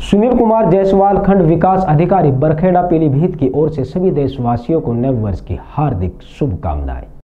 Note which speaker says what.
Speaker 1: सुनील कुमार जायसवाल खंड विकास अधिकारी बरखेड़ा पीलीभीत की ओर से सभी देशवासियों को नव वर्ष की हार्दिक शुभकामनाएँ।